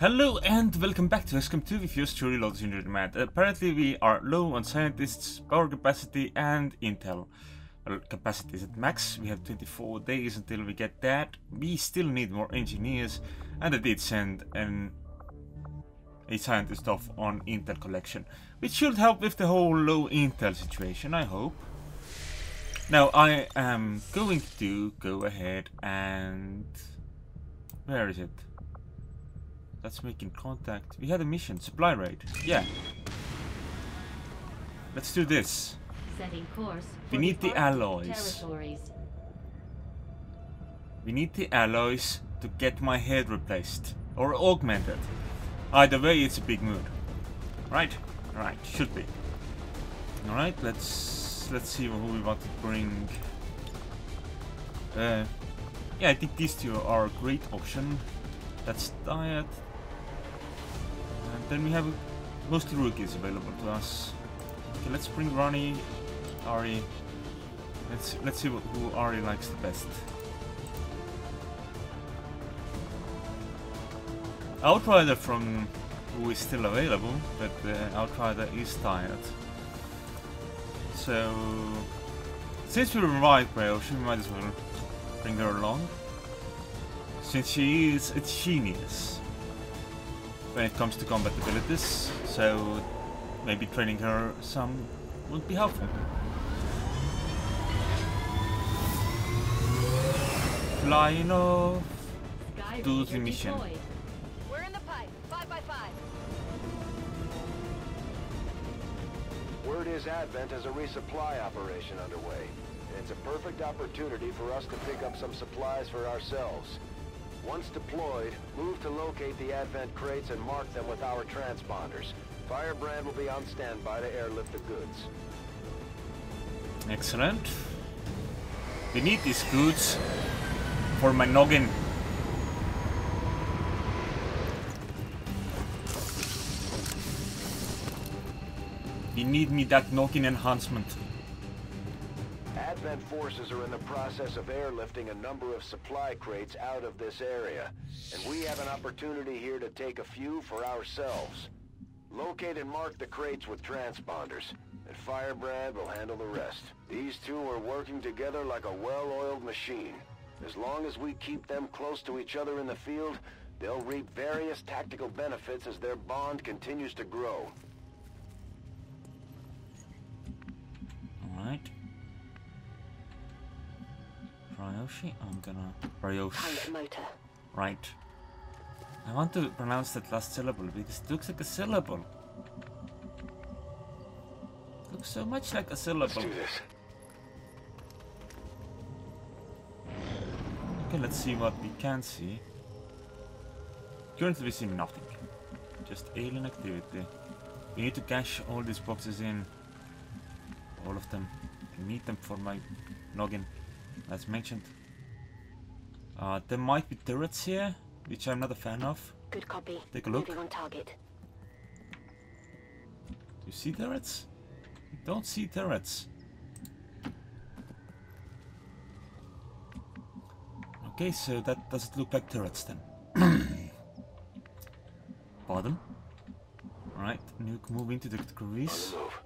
Hello and welcome back to XCOM 2 with yours truly, Lotus Junior Mad. Apparently we are low on scientists, power capacity and intel. Capacity is at max, we have 24 days until we get that. We still need more engineers and I did send an, a scientist off on intel collection. Which should help with the whole low intel situation, I hope. Now I am going to go ahead and... Where is it? That's making contact. We had a mission. Supply raid. Yeah. Let's do this. Setting course. We need the alloys. We need the alloys to get my head replaced. Or augmented. Either way, it's a big mood. Right? Right. Should be. Alright, let's let's see who we want to bring. Uh, yeah, I think these two are a great option. That's diet, then we have mostly rookies available to us. Okay, let's bring Ronnie, Ari. Let's let's see who Ari likes the best. Outrider from who is still available, but uh, Outrider is tired. So since we revived Brayoshi, we might as well bring her along. Since she is a genius when it comes to combat abilities, so maybe training her some would be helpful. Flying off Sky to the mission. We're in the pipe. Five by five. Word is Advent has a resupply operation underway. And it's a perfect opportunity for us to pick up some supplies for ourselves. Once deployed, move to locate the Advent crates and mark them with our transponders. Firebrand will be on standby to airlift the goods. Excellent. We need these goods for my noggin. We need me that noggin enhancement. Advent forces are in the process of airlifting a number of supply crates out of this area, and we have an opportunity here to take a few for ourselves. Locate and mark the crates with transponders, and Firebrand will handle the rest. These two are working together like a well-oiled machine. As long as we keep them close to each other in the field, they'll reap various tactical benefits as their bond continues to grow. Alright. Ryoshi? I'm gonna... Ryoshi. Right. I want to pronounce that last syllable because it looks like a syllable. looks so much like a syllable. Let's do this. Okay, let's see what we can see. Currently we see nothing. Just alien activity. We need to cache all these boxes in. All of them. I need them for my noggin, as mentioned. Uh, there might be turrets here, which I'm not a fan of. Good copy. Take a look. Moving on target. Do You see turrets? You don't see turrets. Okay, so that doesn't look like turrets then. Pardon? Alright, nuke move into the crevice. Move.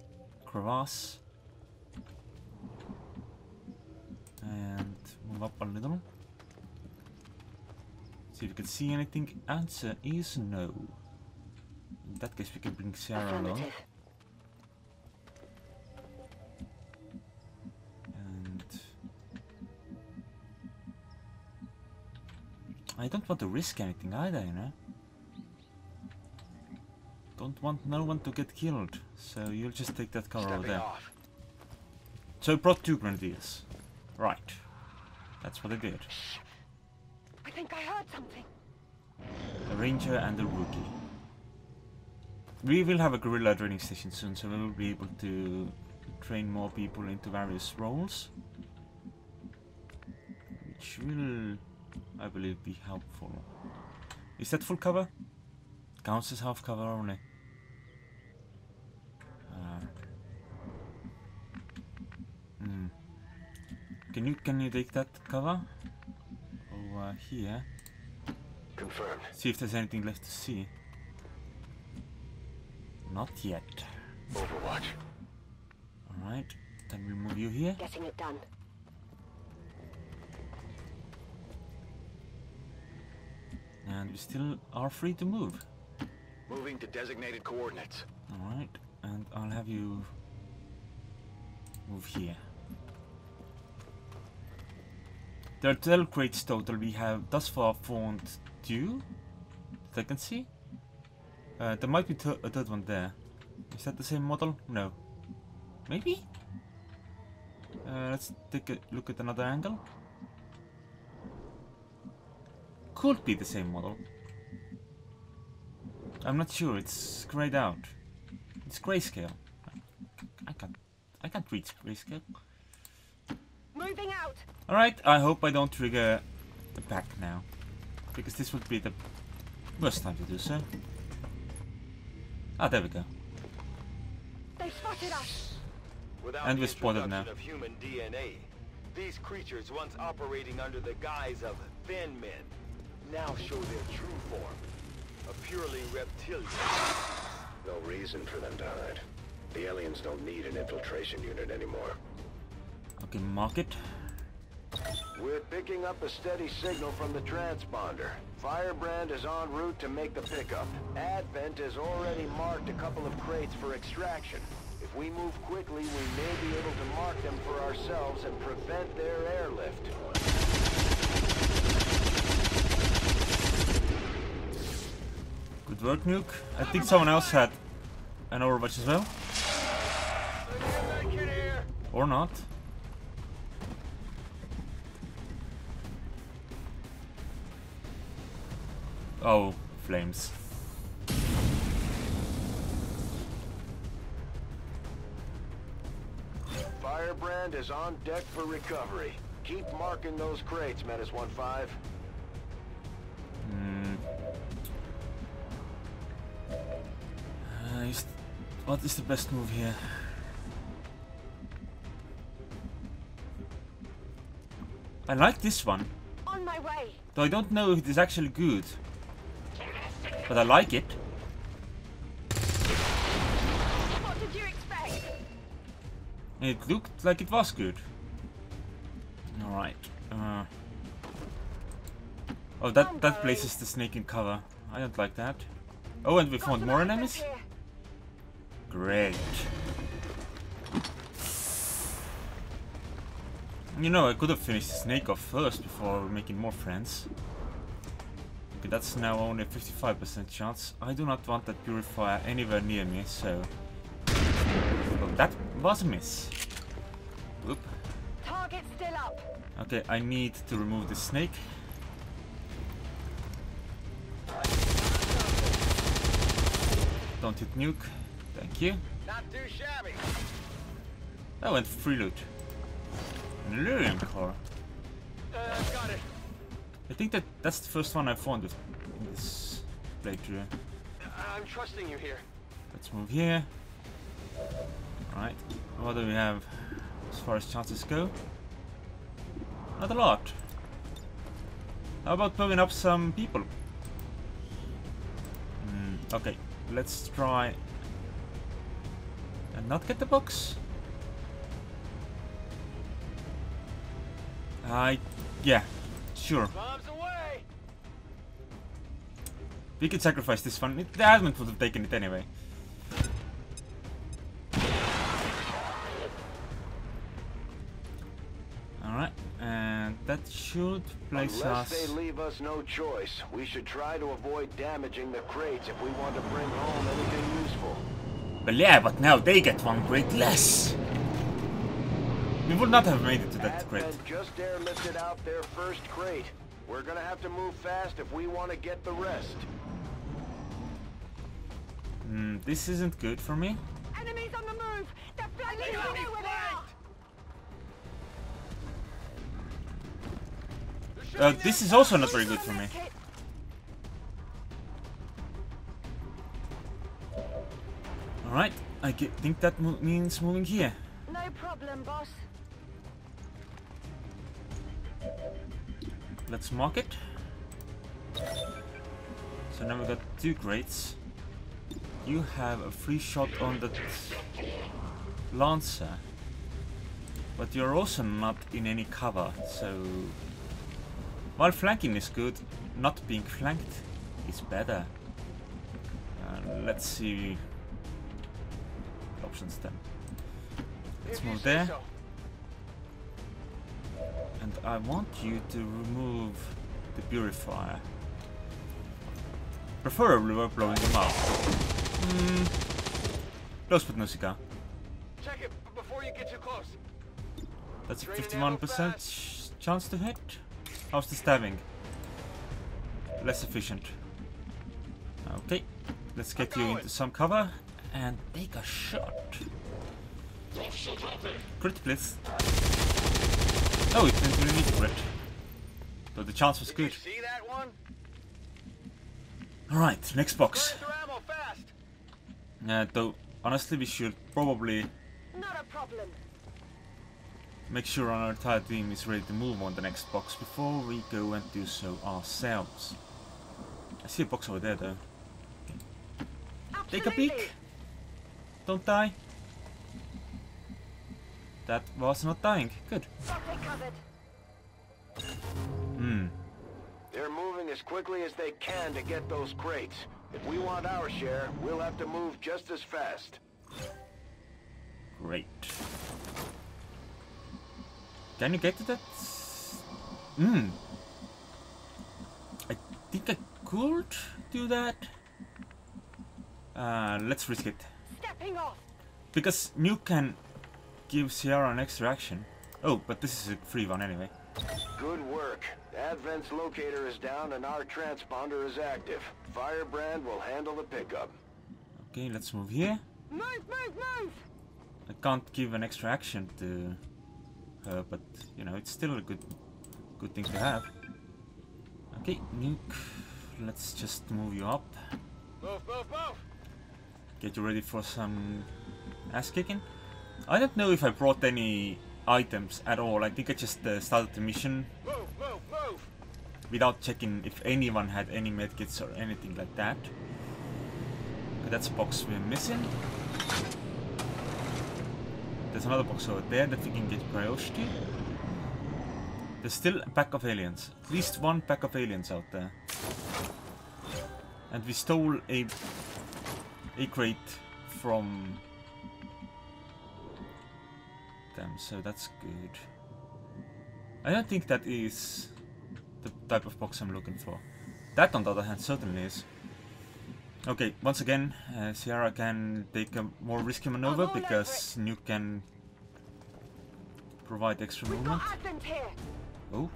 Crevasse. Up a little. See if we can see anything. Answer is no. In that case we can bring Sarah along. And I don't want to risk anything either, you know. Don't want no one to get killed, so you'll just take that cover over there. off. So brought two grenadiers. Right. That's what I did. I think I heard something. A ranger and a rookie. We will have a guerrilla training station soon, so we will be able to train more people into various roles. Which will, I believe, be helpful. Is that full cover? Counts as half cover only. Uh, hmm. Can you can you take that cover over here? Confirmed. See if there's anything left to see. Not yet. Overwatch. Alright, then we'll move you here. Getting it done. And we still are free to move. Moving to designated coordinates. Alright, and I'll have you move here. There are 12 crates total. We have thus far found two that I can see. Uh, there might be th a third one there. Is that the same model? No. Maybe? Uh, let's take a look at another angle. Could be the same model. I'm not sure, it's grayed out. It's grayscale. I can't I can't read grayscale. Moving out. Alright, I hope I don't trigger the back now. Because this would be the worst time to do so. Ah, there we go. They spotted us. Without And the we spotted introduction now. of human DNA, these creatures once operating under the guise of thin men now show their true form, a purely reptilian. No reason for them to hide. The aliens don't need an infiltration unit anymore. Okay, mark it. We're picking up a steady signal from the transponder. Firebrand is en route to make the pickup. Advent has already marked a couple of crates for extraction. If we move quickly, we may be able to mark them for ourselves and prevent their airlift. Good work, Nuke. I think someone else had an Overwatch as well. Or not. Oh, flames. Firebrand is on deck for recovery. Keep marking those crates, Menace 1-5. Hmm. Uh, is- what is the best move here? I like this one, On my way. though I don't know if it is actually good. But I like it. What did you expect? It looked like it was good. Alright. Uh, oh, that, that places the snake in cover. I don't like that. Oh, and we found more enemies? Great. You know, I could have finished the snake off first before making more friends. Okay, that's now only a 55% chance. I do not want that purifier anywhere near me, so... Well, that was a miss. Oop. Target still up. Okay, I need to remove the snake. Don't hit nuke. Thank you. Not too shabby. That went free loot. An Elerium core. Uh, got it. I think that that's the first one I found with in this playthrough. I'm trusting you here. Let's move here. Alright, what do we have as far as chances go? Not a lot. How about moving up some people? Hmm, okay, let's try and not get the box. I, yeah, sure. Bombs away. We could sacrifice this one. It- The Advent would have taken it anyway. Alright, and that should place Unless us... they leave us no choice, we should try to avoid damaging the crates if we want to bring home anything useful. Well, yeah, but now they get one crate less. We would not have made it to that crate. Just airlifted out their first crate. We're gonna have to move fast if we want to get the rest. Hmm, this isn't good for me. Enemies on the move. They're flanking. You know where they are. Uh, this is also not very good for me. Alright, I ge- think that means moving here. No problem, boss. Let's mark it. So now we got two crates. You have a free shot on the Lancer. But you're also not in any cover, so... While flanking is good, not being flanked is better. Uh, let's see options then. Let's move there. And I want you to remove the purifier. Preferably we're blowing them up. Hmm. Close but no cigar. Check it before you get too close. That's a 51% chance to hit. How's the stabbing? Less efficient. Okay, let's get you into some cover and take a shot. Crit, please. Oh, it didn't really need to crit. So the chance was Did good. see that one? Alright, next box. Burn through ammo fast. Uh, though, honestly, we should probably Not a problem. make sure our entire team is ready to move on the next box before we go and do so ourselves. I see a box over there though. Take a peek. Don't die. That was not dying. Good. Got it covered. Hmm. They're moving as quickly as they can to get those crates. If we want our share, we'll have to move just as fast. Great. Can you get to that? Hmm. I think I could do that. Uh, let's risk it. Stepping off. Because Nuke can give Sierra an extra action. Oh, but this is a free one anyway. Good work. Advent's locator is down and our transponder is active. Firebrand will handle the pickup. Okay, let's move here. Move, move, move. I can't give an extra action to her, but you know, it's still a good good thing to have. Okay, Nuke, let's just move you up. Move, move, move. Get you ready for some ass kicking. I don't know if I brought any items at all. I think I just uh, started the mission Move, move, move. without checking if anyone had any medkits or anything like that. That's a box we're missing. There's another box over there that we can get priority. There's still a pack of aliens. At least one pack of aliens out there. And we stole a a crate from them, so that's good. I don't think that is the type of box I'm looking for. That, on the other hand, certainly is. Okay, once again, uh, Sierra can take a more risky maneuver because Nuke can provide extra We've movement. got Advent here. Oh.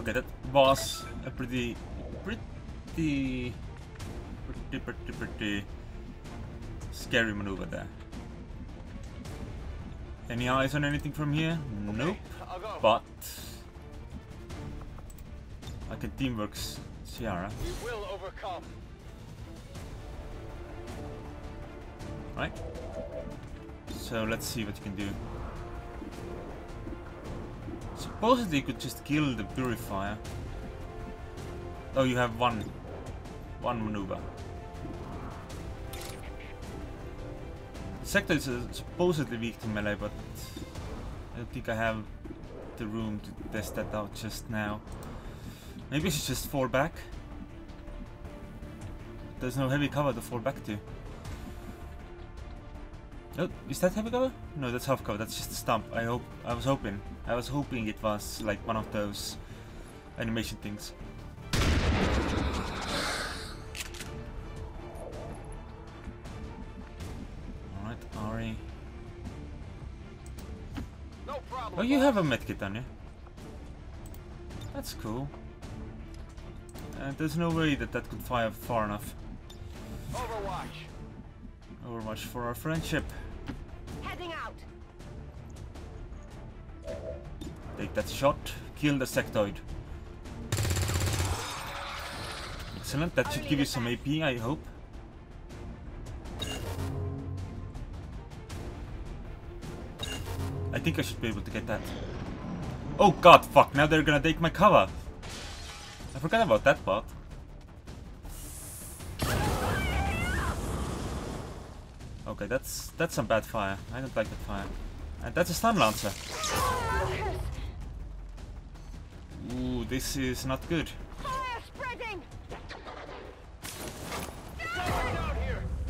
Okay, that was a pretty, pretty, pretty, pretty, pretty scary maneuver there. Any eyes on anything from here? Nope. But I can teamwork Sierra, we will overcome. right? So let's see what you can do. Supposedly you could just kill the purifier. Oh, you have one, one maneuver. Sectoid is uh, supposedly weak to melee, but I don't think I have the room to test that out just now. Maybe I should just fall back. There's no heavy cover to fall back to. Oh, is that heavy cover? No, that's half cover. That's just a stump. I hope. I was hoping. I was hoping it was like one of those animation things. Oh, you have a medkit on you. That's cool. Uh, there's no way that that could fire far enough. Overwatch. Overwatch for our friendship. Heading out. Take that shot. Kill the sectoid. Excellent. That should give you some AP, I hope. Think I should be able to get that. Oh god, fuck, now they're gonna take my cover. I forgot about that part. Okay, that's that's some bad fire. I don't like that fire. And that's a stun lancer. Ooh, this is not good.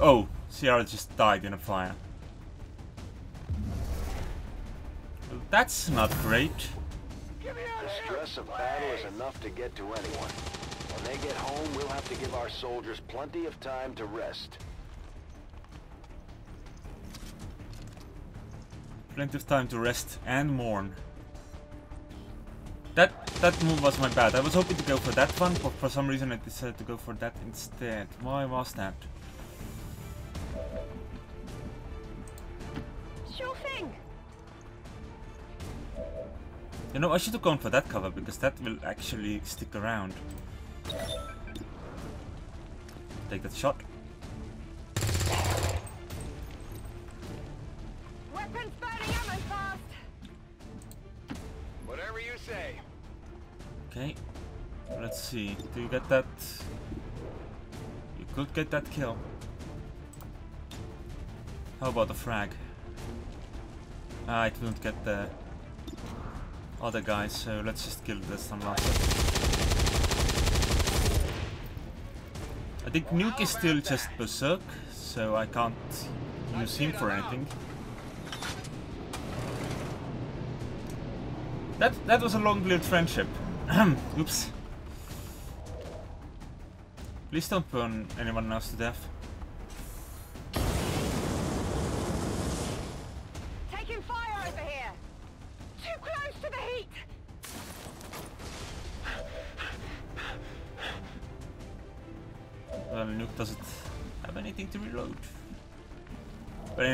Oh, Sierra just died in a fire. That's not great. The stress of battle is enough to get to anyone. When they get home, we'll have to give our soldiers plenty of time to rest. Plenty of time to rest and mourn. That that move was my bad. I was hoping to go for that one, but for some reason I decided to go for that instead. Why was that? You know, I should have gone for that cover because that will actually stick around. Take that shot. Weapons burning ammo fast! Whatever you say. Okay. Let's see. Do you get that? You could get that kill. How about the frag? Ah, it won't get the other guys, so let's just kill this one last. I think Nuke is still just Berserk, so I can't use him for anything. That that was a long-lived friendship. Oops. Please don't burn anyone else to death.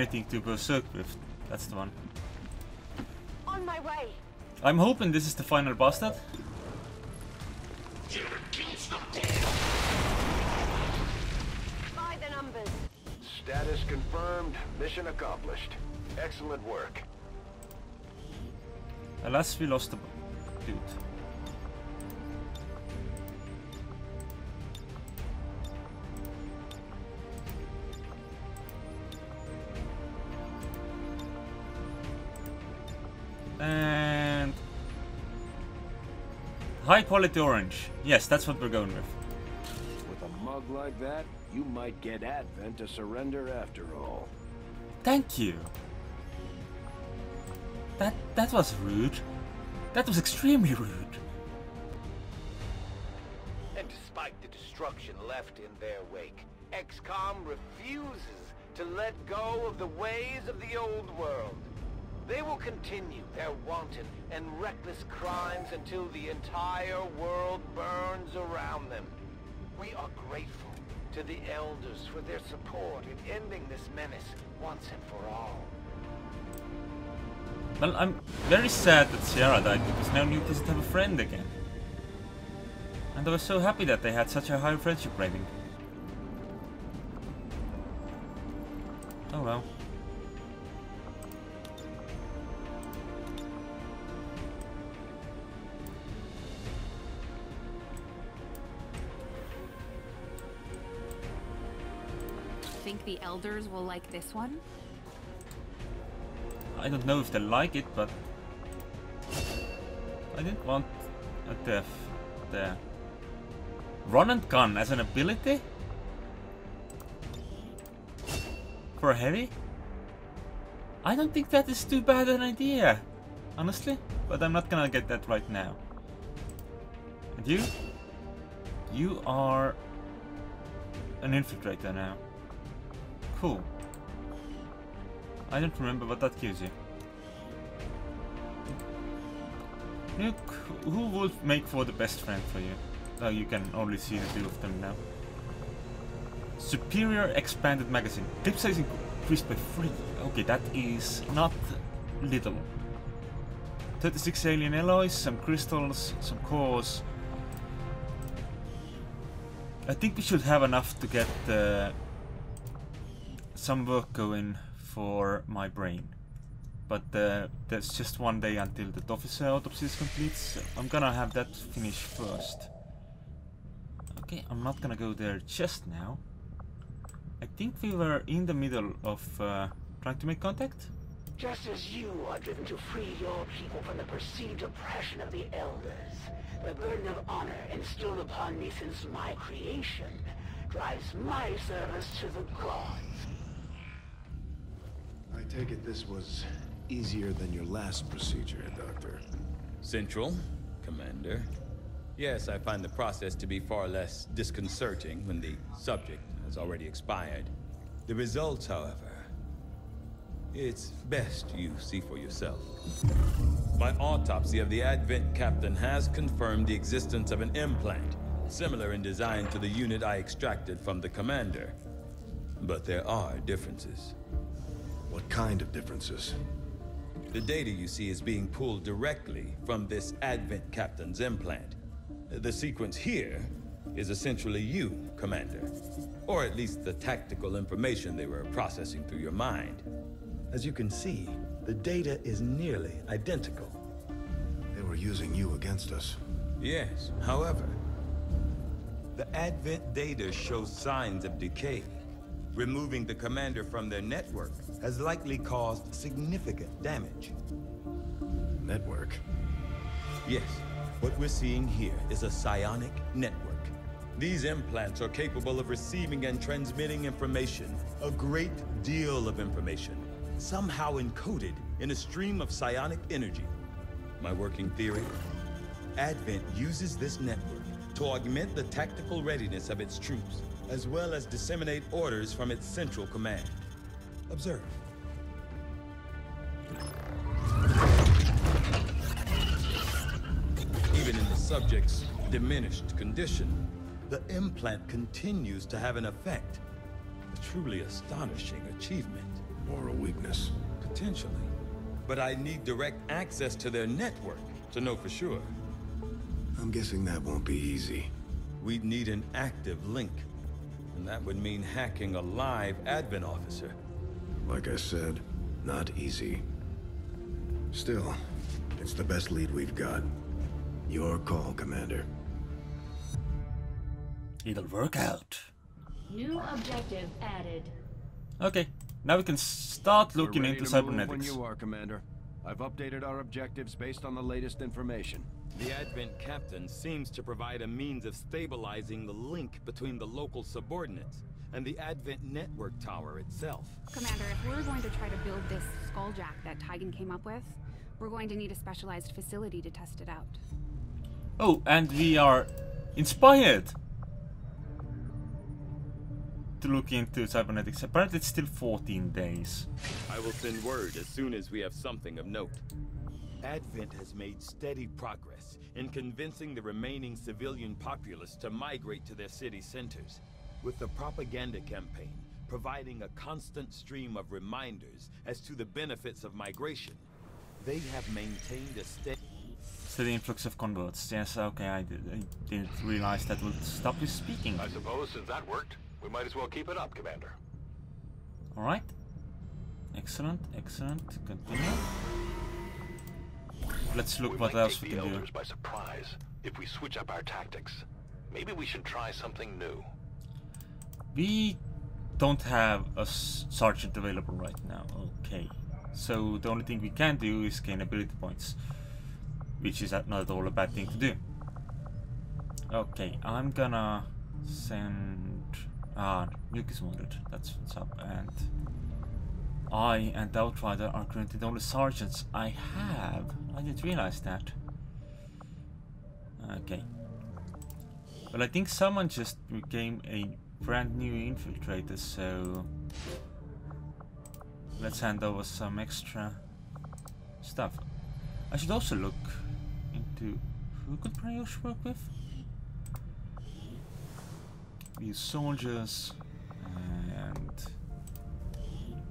But anything to berserk with. That's the one. On my way! I'm hoping this is the final bastard. By the numbers! Status confirmed. Mission accomplished. Excellent work. Alas, we lost the b- dude. And high quality orange. Yes, that's what we're going with. With a mug like that, you might get Advent to surrender after all. Thank you. That that was rude. That was extremely rude. And despite the destruction left in their wake, XCOM refuses to let go of the ways of the old world. They will continue their wanton and reckless crimes until the entire world burns around them. We are grateful to the Elders for their support in ending this menace once and for all. Well, I'm very sad that Sierra died because now Nuke doesn't have a friend again. And I was so happy that they had such a high friendship rating. Oh well. The elders will like this one? I don't know if they like it, but I didn't want a death there. Run and gun as an ability? For heavy? I don't think that is too bad an idea, honestly, but I'm not gonna get that right now. And you? You are an infiltrator now. Cool. I don't remember what that gives you. Look, who would make for the best friend for you? Oh, you can only see the two of them now. Superior expanded magazine. Clip size increased by 3. Okay, that is not little. 36 alien alloys, some crystals, some cores. I think we should have enough to get uh, some work going for my brain. but uh, there's just one day until the officer autopsy is complete, so I'm gonna have that finished first. Okay, I'm not gonna go there just now. I think we were in the middle of uh, trying to make contact. Just as you are driven to free your people from the perceived oppression of the Elders, the burden of honor instilled upon me since my creation drives my service to the gods. I take it this was easier than your last procedure, Doctor. Central, Commander. Yes, I find the process to be far less disconcerting when the subject has already expired. The results, however, it's best you see for yourself. My autopsy of the Advent captain has confirmed the existence of an implant, similar in design to the unit I extracted from the commander. But there are differences. What kind of differences? The data you see is being pulled directly from this Advent captain's implant. The sequence here is essentially you, Commander. Or at least the tactical information they were processing through your mind. As you can see, the data is nearly identical. They were using you against us. Yes, however, the Advent data shows signs of decay. Removing the commander from their network has likely caused significant damage. Network. Yes, what we're seeing here is a psionic network. These implants are capable of receiving and transmitting information, a great deal of information, somehow encoded in a stream of psionic energy. My working theory? Advent uses this network to augment the tactical readiness of its troops, as well as disseminate orders from its central command. Observe. Even in the subject's diminished condition, the implant continues to have an effect. A truly astonishing achievement. Or a weakness. Potentially. But I need direct access to their network to know for sure. I'm guessing that won't be easy. We'd need an active link. And that would mean hacking a live advent officer. Like I said, not easy. Still, it's the best lead we've got. Your call, Commander. It'll work out. New objective added. Okay, now we can start looking We're ready into to move When you are, Commander. I've updated our objectives based on the latest information. The Advent captain seems to provide a means of stabilizing the link between the local subordinates and the Advent network tower itself. Commander, if we're going to try to build this skulljack that Tygan came up with, we're going to need a specialized facility to test it out. Oh, and we are inspired to look into cybernetics. Apparently, it's still 14 days. I will send word as soon as we have something of note. Advent has made steady progress in convincing the remaining civilian populace to migrate to their city centers, with the propaganda campaign providing a constant stream of reminders as to the benefits of migration. They have maintained a steady Steady influx of converts. Yes, okay, I, did, I didn't realize that would stop you speaking. I suppose since that worked, we might as well keep it up, Commander. Alright. Excellent, excellent. Continue. Let's look we what else we can do. By surprise, if we switch up our tactics, maybe we should try something new. We don't have a sergeant available right now. Okay. So the only thing we can do is gain ability points. Which is not at all a bad thing to do. Okay, I'm gonna send... Ah, Nuke is wounded. That's what's up. And I and Outrider are currently the only sergeants I have. I didn't realize that. Okay. Well, I think someone just became a brand new infiltrator, so let's hand over some extra stuff. I should also look into who could Prayush work with? These soldiers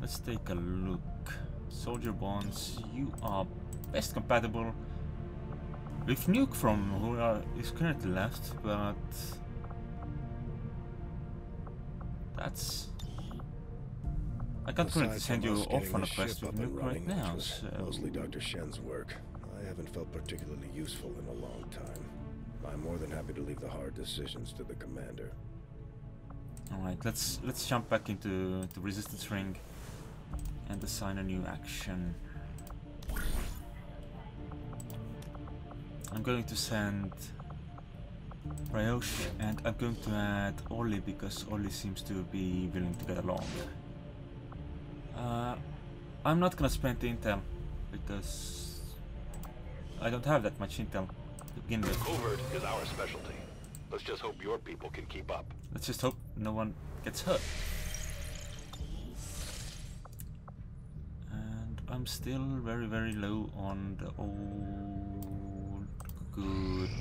let's take a look. Soldier bonds, you are best compatible with Nuke from who are, is currently left, but that's I can't currently send you off on a quest with Nuke right now, so... Mostly Dr. Shen's work. I haven't felt particularly useful in a long time. I'm more than happy to leave the hard decisions to the commander. Alright, let's let's jump back into the resistance ring and assign a new action. I'm going to send Ryosh and I'm going to add Ollie because Ollie seems to be willing to get along. Uh, I'm not gonna spend the intel because I don't have that much intel to begin with. Covert is our specialty. Let's just hope your people can keep up. Let's just hope no one gets hurt. I'm still very, very low on the old good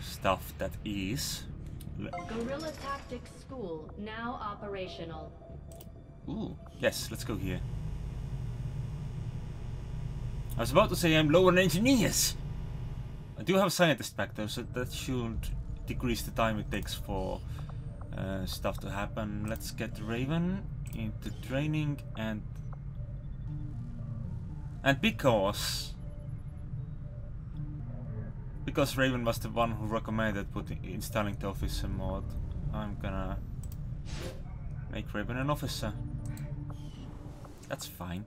stuff that is. Guerrilla Tactics School now operational. Ooh, yes, let's go here. I was about to say I'm low on engineers. I do have a scientist back there, so that should decrease the time it takes for uh, stuff to happen. Let's get Raven into training and and because because Raven was the one who recommended putting installing the officer mod, I'm gonna make Raven an officer. That's fine.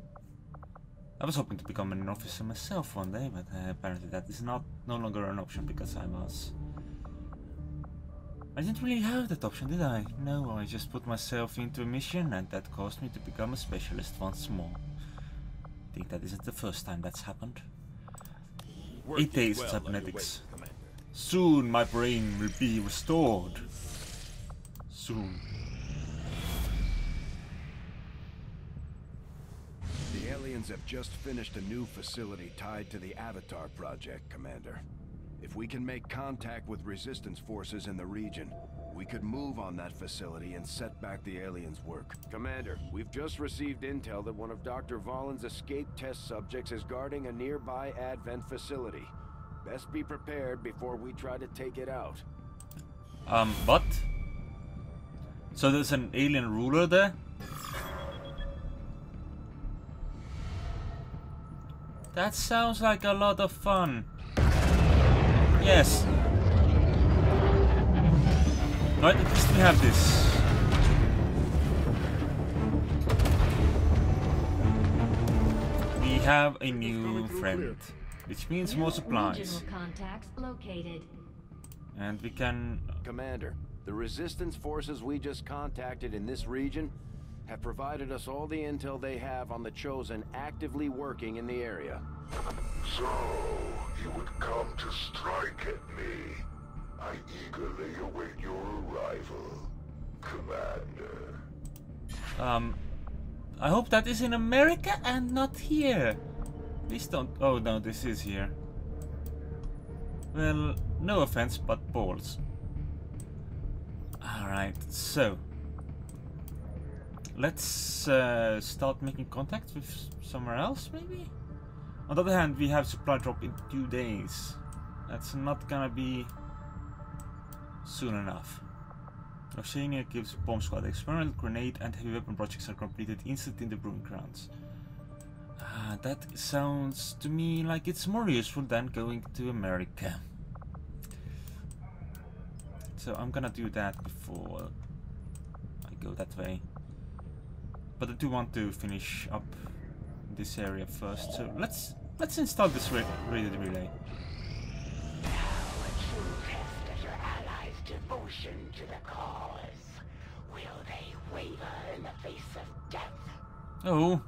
I was hoping to become an officer myself one day, but uh, apparently that is not no longer an option because I was. I didn't really have that option, did I? No, I just put myself into a mission and that caused me to become a specialist once more. I think that isn't the first time that's happened. Worked Eight days well of on your cybernetics. way, Soon my brain will be restored. Soon. The aliens have just finished a new facility tied to the Avatar project, Commander. If we can make contact with resistance forces in the region, we could move on that facility and set back the aliens' work. Commander, we've just received intel that one of Dr. Vahlen's escape test subjects is guarding a nearby Advent facility. Best be prepared before we try to take it out. Um, what? So there's an alien ruler there? That sounds like a lot of fun. Yes. Right, at least we have this. We have a new friend, which means more supplies. Regional contacts located. And we can uh, Commander, the resistance forces we just contacted in this region have provided us all the intel they have on the Chosen actively working in the area. So, you would come to strike at me. I eagerly await your arrival, Commander. Um, I hope that is in America and not here. Please don't. Oh no, this is here. Well, no offense, but balls. Alright, so. Let's uh, start making contact with somewhere else, maybe? On the other hand, we have supply drop in two days. That's not gonna be soon enough. Oceania gives bomb squad. Experimental grenade and heavy weapon projects are completed instantly in the Proving Grounds. Ah, that sounds to me like it's more useful than going to America. So I'm gonna do that before I go that way. But I do want to finish up this area first. So let's let's install this ra radio relay. Devotion to the cause. Will they waver in the face of death? Oh,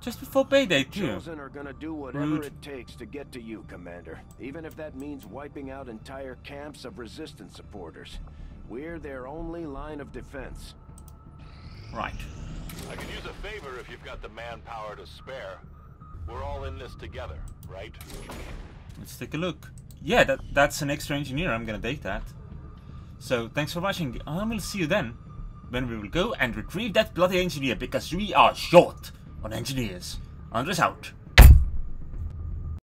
just before payday too. Chosen are gonna do whatever Rude. it takes to get to you, Commander. Even if that means wiping out entire camps of resistance supporters. We're their only line of defense. Right. I could use a favor if you've got the manpower to spare. We're all in this together, right? Let's take a look. Yeah, that that's an extra engineer. I'm gonna take that. So thanks for watching. I will see you then, when we will go and retrieve that bloody engineer because we are short on engineers. Andres out.